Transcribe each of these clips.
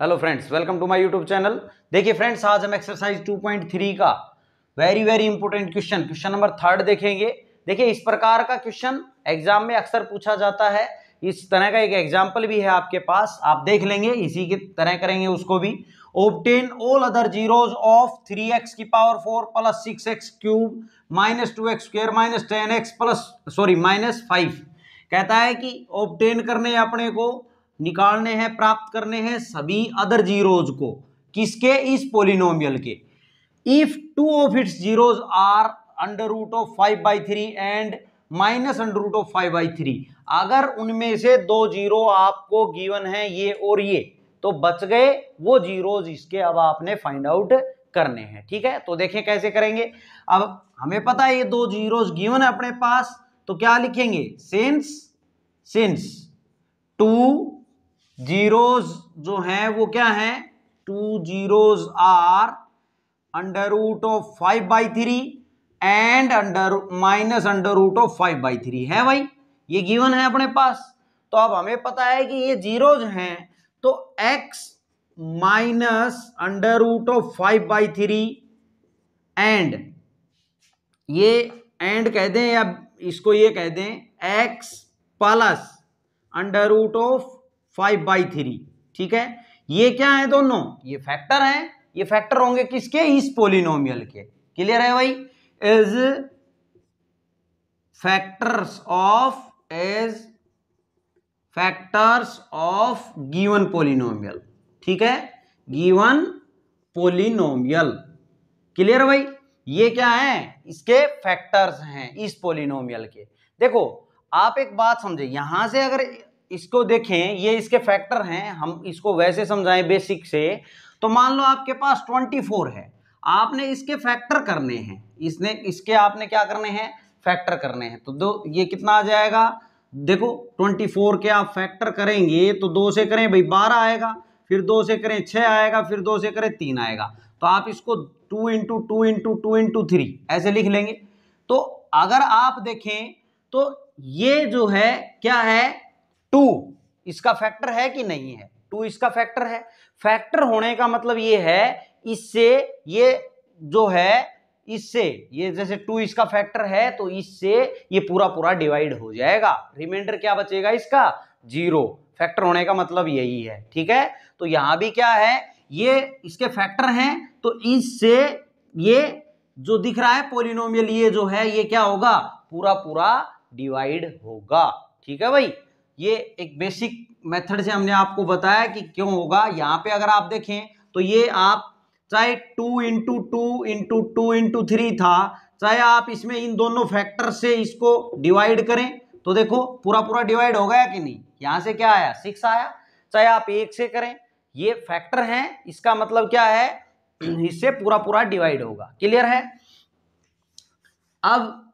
Hello friends welcome to my YouTube channel देखिए friends आज हम एक्सरसाइज 2.3 का very very important question question number third देखेंगे। देखिए इस प्रकार का क्वेश्चन एग्ज़ाम में अक्सर पूछा जाता है। इस तरह का एक एग्ज़ाम्पल भी है आपके पास, आप देख लेंगे, इसी की तरह करेंगे उसको भी। Obtain all other zeros of 3x की power 4 plus 6x cube minus two X square minus ten X plus sorry minus five कहता है कि ऑप्टेन करने अपने को निकालने हैं, प्राप्त करने हैं सभी अदर जीरोज को। किसके? इस पोलिनोमियल के। If two of its zeros are under root of five by three and minus under root of five by three अगर उनमें से दो ज़ीरो आपको गिवन है ये और ये तो बच गए वो जीरोज इसके अब आपने फाइंड आउट करने हैं। ठीक है? तो देखें कैसे करेंगे। अब हमें पता है ये दो जीरोज गिवन है अपने पास तो क्या लिखेंगे? सेंस सिंस टू जीरोज जो हैं, वो क्या हैं? Two zeros are under root of five by three and under minus under root of five by three है भाई? ये गिवन है अपने पास। तो अब हमें पता है कि ये जीरोज हैं तो x minus under root of five by three and ये एंड कह दें या इसको ये कह दें, x plus under root of five by three, ठीक है? ये क्या है दोनों? ये फैक्टर हैं। ये फैक्टर होंगे किसके? इस पोलिनोमियल के। क्लियर है भाई? Is factors of as factors of given polynomial ठीक है? गिवन पोलिनोमियल क्लियर भाई? ये क्या है? इसके फैक्टर्स हैं, इस पोलिनोमियल के। देखो, आप एक बात समझे, यहाँ से अगर इसको देखें, ये इसके फैक्टर हैं, हम इसको वैसे समझाएँ बेसिक से। तो मान लो आपके पास 24 है, आपने इसके फैक्टर करने हैं। इसने, इसके आपने क्या करने हैं? फैक्टर करने हैं। तो दो, ये कितना आ जाएगा? देखो ट्वेंटी फोर के आप फैक्टर करेंगे तो दो से करें, भाई, बारह आएगा, फिर दो से करें छः आएगा, फिर दो से करें, तीन आएगा। तो आप इसको two into two into two into three ऐसे लिख लेंगे। तो अगर आप देखें तो ये जो है, क्या है? टू, इसका फैक्टर है कि नहीं है? टू इसका फैक्टर है। फैक्टर होने का मतलब ये है, इससे ये जो है, इससे ये जैसे टू इसका फैक्टर है तो इससे ये पूरा पूरा डिवाइड हो जाएगा। रिमाइंडर क्या बचेगा इसका? ज़ीरो। फैक्टर होने का मतलब यही है, ठीक है? तो यहाँ भी क्या है, ये इसके फैक्टर हैं तो इससे ये जो दिख रहा है, पोलिनोमियल ये जो है, ये क्या होगा? पूरा पूरा डिवाइड होगा, ठीक है भाई? ये एक बेसिक मेथड से हमने आपको बताया कि क्यों होगा। यहाँ पे अगर आप देखें तो ये आप, चाहे two into two into two into three था, चाहे आप इसमें इन दोनों फैक्टर से इसको डिवाइड करें तो देखो पूरा पूरा डिवाइड हो गया कि नहीं? यहाँ से क्या आया? सिक्स आया। चाहे आप एक से करें, ये फैक्टर है, इसका मतलब क्या है? इससे पूरा पूरा डिवाइड होगा। क्लियर है? अब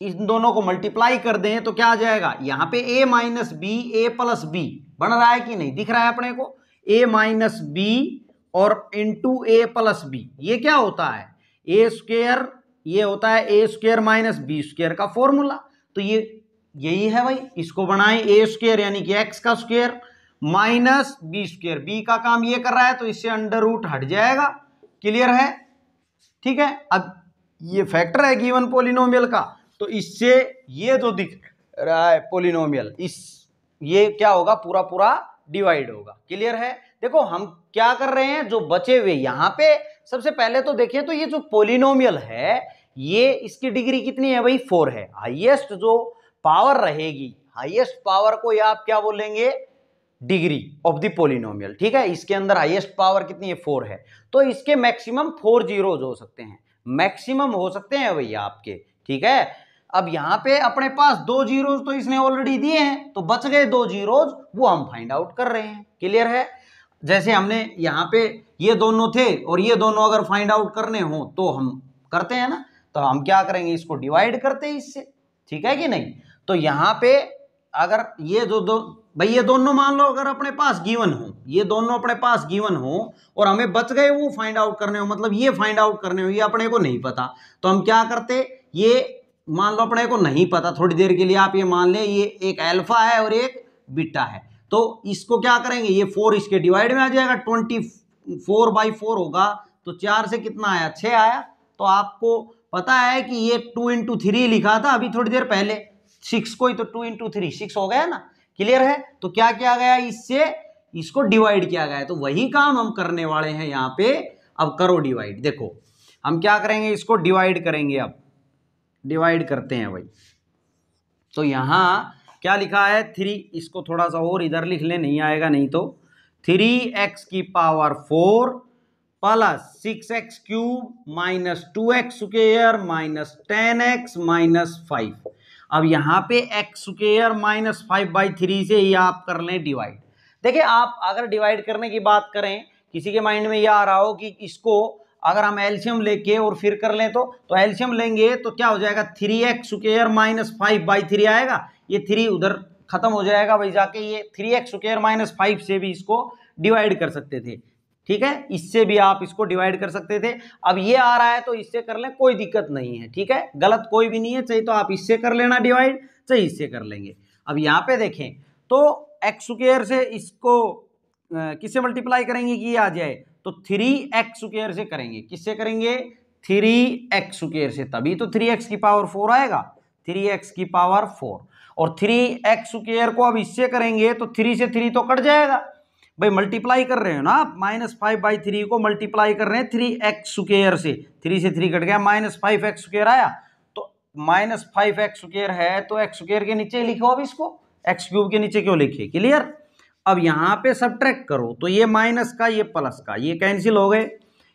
इन दोनों को मल्टीप्लाई कर दें तो क्या आ जाएगा? यहाँ पे a minus B A plus B बन रहा है कि नहीं? दिख रहा है अपने को? A माइनस बी और इंटू ए प्लस बी ये क्या होता है? ए स्क्वेयर ये होता है A square minus B square का फॉर्मूला तो ये, यही है भाई, इसको बनाए ए स्क्वेयर यानी कि एक्स का square minus B square B का काम ये कर रहा है तो इससे अंडर रूट हट जाएगा। क्लियर है? ठीक है? अब ये फैक्टर है गिवन पोलिनोमियल का। तो इससे ये जो दिख रहा है पोलिनोमियल इस, ये क्या होगा? पूरा पूरा डिवाइड होगा। क्लियर है? देखो, हम क्या कर रहे हैं? जो बचे हुए यहाँ पे, सबसे पहले तो देखें तो ये जो पोलिनोमियल है, ये इसकी डिग्री कितनी है भाई? फोर है। हाईएस्ट जो पावर रहेगी हाईएस्ट पावर को या आप क्या बोलेंगे? डिग्री ऑफ़ द पोलिनोमियल ठीक है? इसके अंदर हाईएस्ट पावर कितनी है? फोर है। तो इसके मैक्सिमम फोर जीरोज हो सकते हैं। मैक्सिमम हो सकते हैं भैया आपके। ठीक है? अब यहाँ पे अपने पास दो जीरोज तो इसने ऑलरेडी दिए हैं तो बच गए दो जीरोज वो हम फाइंड आउट कर रहे हैं। क्लियर है? जैसे हमने यहाँ पे ये दोनों थे और ये दोनों अगर फाइंड आउट करने हो तो हम करते हैं ना? तो हम क्या करेंगे इसको डिवाइड करते हैं इससे। ठीक है कि नहीं? तो यहाँ पे अगर ये जो दो, भाई ये दोनों मान लो अगर अपने पास गिवन हो, ये दोनों अपने पास गिवन हो और हमें बच गए वो फाइंड आउट करने हो मतलब ये फाइंड आउट करने हो, ये अपने को नहीं पता तो हम क्या करते, ये मान लो अपने को नहीं पता, थोड़ी देर के लिए आप ये मान लें, ये एक एल्फा है और एक बीटा है। तो इसको क्या करेंगे? ये फोर इसके डिवाइड में आ जाएगा ट्वेंटी फोर बाई फोर होगा तो चार से कितना आया? छः आया। तो आपको पता है कि ये टू इंटू थ्री लिखा था अभी थोड़ी देर पहले। सिक्स को ही तो टू इंटू थ्री सिक्स हो गया ना? क्लियर है? तो क्या किया गया इससे? इसको डिवाइड किया गया तो वही काम हम करने वाले हैं यहाँ पे। अब करो डिवाइड देखो, हम क्या करेंगे? इसको डिवाइड करेंगे अब। डिवाइड करते हैं भाई। तो यहाँ क्या लिखा है? थ्री, इसको थोड़ा सा और इधर लिख ले, नहीं आएगा, नहीं तो। थ्री एक्स की power four plus six X cube minus two X square minus ten X minus five. अब यहाँ पे X square minus five by three से ही आप कर लें डिवाइड। देखिए, आप अगर डिवाइड करने की बात करें, किसी के माइंड में यह आ रहा हो कि इसको अगर हम एल्शियम लेके और फिर कर लें तो तो एल्शियम लेंगे तो क्या हो जाएगा? Three X square minus five by three आएगा। ये थ्री उधर खत्म हो जाएगा भाई जाके। ये three X square minus five से भी इसको डिवाइड कर सकते थे। ठीक है? इससे भी आप इसको डिवाइड कर सकते थे। अब ये आ रहा है तो इससे कर लें, कोई दिक्कत नहीं है। ठीक है? गलत कोई भी नहीं है। चाहिए तो आप इससे कर लेना डिवाइड चाहिए इससे कर लेंगे। अब यहाँ पे देखें तो एक्स स्क्र से इसको किससे मल्टीप्लाई करेंगे कि ये आ जाए? तो थ्री एक्स स्क्र से करेंगे। किससे करेंगे? थ्री एक्स स्क्र से। तभी तो थ्री एक्स की पावर फोर आएगा। थ्री एक्स की पावर फोर। और थ्री एक्स स्क्र को अब इससे करेंगे तो थ्री से थ्री तो कट जाएगा। भाई मल्टीप्लाई कर रहे हो ना आप? माइनस फाइव बाई थ्री को मल्टीप्लाई कर रहे हैं थ्री एक्स स्क्र से। थ्री से थ्री कट गया माइनस फाइव एक्स स्क्र आया। तो माइनस फाइव एक्स स्क्र है तो एक्स स्क्र के नीचे लिखो अब इसको। एक्स क्यूब के नीचे क्यों लिखे क्लियर अब यहाँ पे सब करो तो ये माइनस का, ये प्लस का, ये कैंसिल हो गए।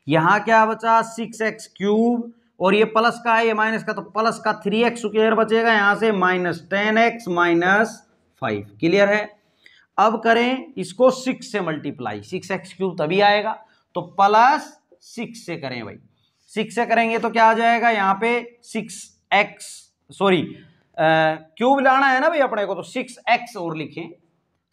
यहाँ क्या बचा? सिक्स एक्स क्यूब और ये प्लस का है, ये माइनस का तो प्लस का थ्री एक्स स्क्र बचेगा, यहाँ से minus ten X minus five clear है? अब करें इसको सिक्स से मल्टीप्लाई सिक्स एक्स क्यूब तभी आएगा। तो प्लस सिक्स से करें भाई। सिक्स से करेंगे तो क्या आ जाएगा? यहाँ पे सिक्स एक्स सॉरी क्यूब लाना है ना भाई अपने को तो सिक्स एक्स और लिखें।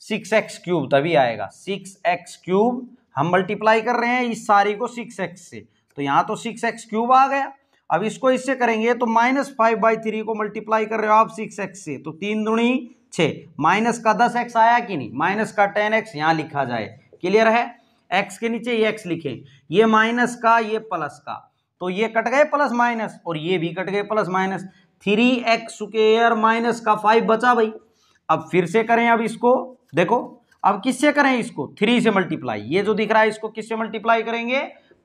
सिक्स एक्स क्यूब, तभी आएगा। सिक्स एक्स क्यूब हम मल्टीप्लाई कर रहे हैं इस सारी को सिक्स एक्स से। तो यहाँ तो सिक्स एक्स क्यूब आ गया। अब इसको इससे करेंगे तो माइनस फाइव बाई थ्री को मल्टीप्लाई कर रहे हो आप सिक्स एक्स से। तो तीन दुणी छ। माइनस का दस एक्स आया कि नहीं? माइनस का टेन एक्स यहाँ लिखा जाए। क्लियर है? एक्स के नीचे ये एक्स लिखें। ये माइनस का, ये प्लस का। तो ये कट गए प्लस माइनस और ये भी कट गए plus minus. Three X square minus का फाइव बचा भाई। अब फिर से करें अब इसको, देखो, अब किससे करें इसको? थ्री से मल्टीप्लाई ये जो दिख रहा है इसको किससे मल्टीप्लाई करेंगे?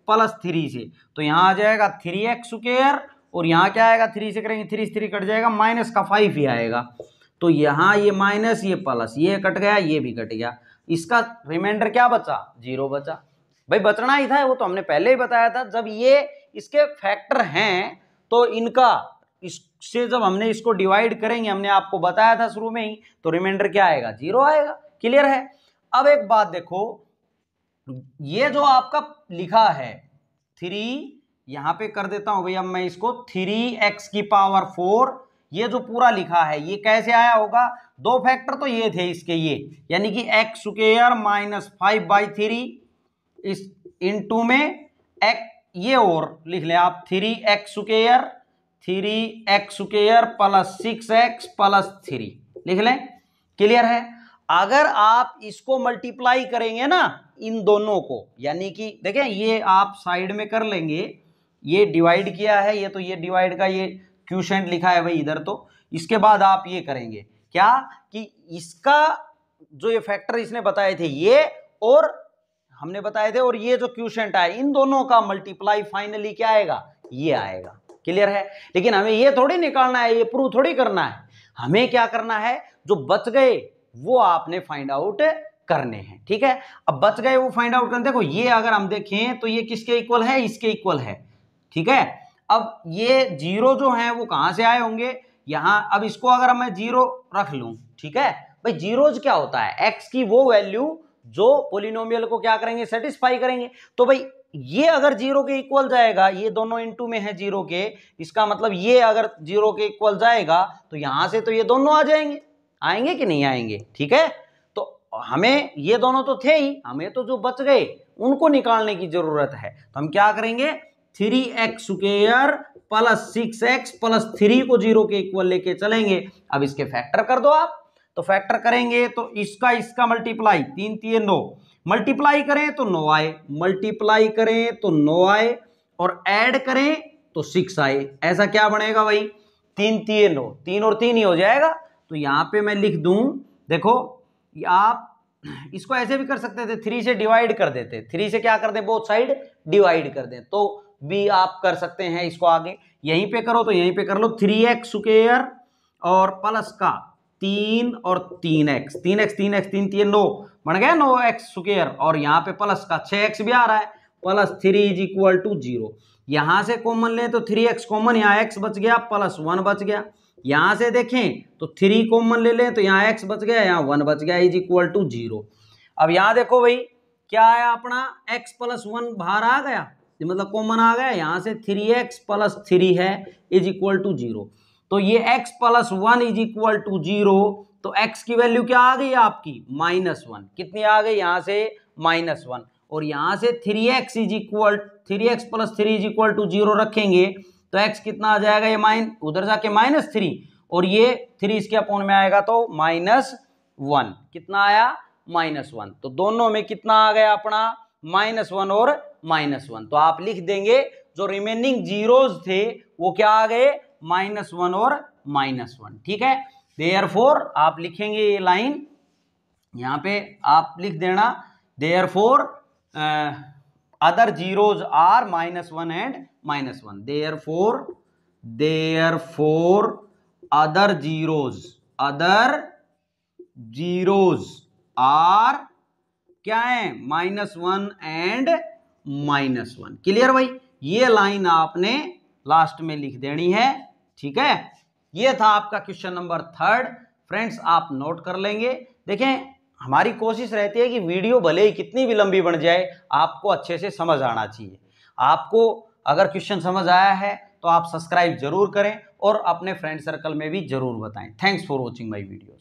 प्लस थ्री से। तो यहाँ आ जाएगा थ्री एक्स स्क्र और यहाँ क्या आएगा? थ्री से करेंगे, थ्री थ्री कट जाएगा माइनस का फाइव ही आएगा। तो यहाँ ये माइनस ये प्लस ये कट गया, ये भी कट गया। इसका रिमाइंडर क्या बचा? ज़ीरो बचा। भाई बचना ही था, वो तो हमने पहले ही बताया था, जब ये इसके फैक्टर हैं तो इनका इससे जब हमने इसको डिवाइड करेंगे, हमने आपको बताया था शुरू में ही तो रिमाइंडर क्या आएगा? ज़ीरो आएगा। क्लियर है? अब एक बात देखो, ये जो आपका लिखा है थ्री यहाँ पे कर देता हूँ अब मैं इसको थ्री एक्स की पावर फोर ये जो पूरा लिखा है, ये कैसे आया होगा? दो फैक्टर तो ये थे इसके, ये। यानी कि X square minus five by three इस टू में एक ये और लिख लें आप three X square three X square plus six X plus three. लिख लें। क्लियर है? अगर आप इसको मल्टीप्लाई करेंगे ना, इन दोनों को, यानी कि, देखें, ये आप साइड में कर लेंगे, ये डिवाइड किया है, ये तो ये डिवाइड का ये क्यूशेंट लिखा है भाई इधर तो इसके बाद आप ये करेंगे। क्या? कि इसका जो ये फैक्टर इसने बताए थे, ये और हमने बताए थे, और ये जो क्यूशेंट आए इन दोनों का मल्टीप्लाई फाइनली क्या आएगा? ये आएगा। क्लियर है? लेकिन हमें ये थोड़ी निकालना है, ये प्रूव थोड़ी करना है। हमें क्या करना है? जो बच गए, वो आपने फाइंड आउट करने हैं, ठीक है? अब बच गए, वो फाइंड आउट करने, देखो, ये अगर हम देखें तो ये किसके इक्वल है? इसके इक्वल है, ठीक है? अब ये ज़ीरो जो है, वो कहाँ से आए होंगे? यहाँ, अब इसको अगर मैं ज़ीरो रख लूँ, ठीक है? भाई जीरोज क्या होता है? एक्स की वो वैल्यू जो पोलिनोमियल को क्या करेंगे? सेटिस्फाई करेंगे। तो भाई ये अगर ज़ीरो के इक्वल जाएगा, ये दोनों इंटू में है ज़ीरो के, इसका मतलब ये अगर ज़ीरो के इक्वल जाएगा तो यहाँ से तो ये दोनों आ जाएँगे। आएँगे कि नहीं आएँगे? ठीक है? तो हमें ये दोनों तो थे ही, हमें तो जो बच गए, उनको निकालने की ज़रूरत है। तो हम क्या करेंगे? Three X square plus six X plus three को ज़ीरो के इक्वल लेके चलेंगे। अब इसके फैक्टर कर दो आप। तो फैक्टर करेंगे तो इसका इसका मल्टीप्लाई तीन तीन नौ मल्टीप्लाई करें तो नौ आए, मल्टीप्लाई करें तो नौ आए, और ऐड करें तो सिक्स आए। ऐसा क्या बनेगा भाई? तीन तीन नौ तीन और तीन ही हो जाएगा। तो यहाँ पे मैं लिख दूँ, देखो, आप इसको ऐसे भी कर सकते थे, थ्री से डिवाइड कर देते। थ्री से क्या कर दे? बोथ साइड डिवाइड कर दें। तो भी आप कर सकते हैं इसको आगे। यहीं पे करो तो यहीं पे कर लो। थ्री एक्स स्क्र और प्लस का। तीन और तीन एक्स तीन एक्स तीन एक्स तीन तीन नौ बन गया नो एक्स स्क्र और यहाँ पे प्लस का छह एक्स भी आ रहा है। Plus three is equal to zero यहाँ से कॉमन लें तो थ्री एक्स कॉमन यहाँ एक्स बच गया प्लस वन बच गया। यहाँ से देखें तो थ्री कॉमन ले लें तो यहाँ एक्स बच गया, यहाँ वन बच गया इज़ इक्वल टू ज़ीरो अब यहाँ देखो भाई, क्या आया अपना? एक्स प्लस वन बाहर आ गया। मतलब कॉमन आ गया। यहाँ से थ्री एक्स प्लस थ्री है इज़ इक्वल टू ज़ीरो तो ये x plus one is equal to zero तो x की वैल्यू क्या आ गई आपकी? माइनस वन कितनी आ गई? यहाँ से माइनस वन और यहाँ से three X is equal three X plus three is equal to zero रखेंगे तो x कितना आ जाएगा ये माइन उधर जाके माइनस थ्री और ये थ्री इसके अपोन में आएगा तो माइनस वन कितना आया? माइनस वन तो दोनों में कितना आ गया अपना? माइनस वन और माइनस वन तो आप लिख देंगे, जो रिमेनिंग जीरोज थे, वो क्या आ गए? माइनस वन और माइनस वन ठीक है? देयर फोर आप लिखेंगे ये लाइन यहाँ पे आप लिख देना therefore other zeros are minus one and minus one therefore therefore other zeros other zeros are क्या है? Minus one and minus one clear भाई? ये लाइन आपने लास्ट में लिख देनी है। ठीक है? ये था आपका क्वेश्चन नंबर थर्ड। फ्रेंड्स, आप नोट कर लेंगे। देखें, हमारी कोशिश रहती है कि वीडियो भले ही कितनी भी लंबी बन जाए, आपको अच्छे से समझ आना चाहिए। आपको अगर क्वेश्चन समझ आया है तो आप सब्सक्राइब ज़रूर करें और अपने फ्रेंड सर्कल में भी ज़रूर बताएँ। Thanks for watching my videos.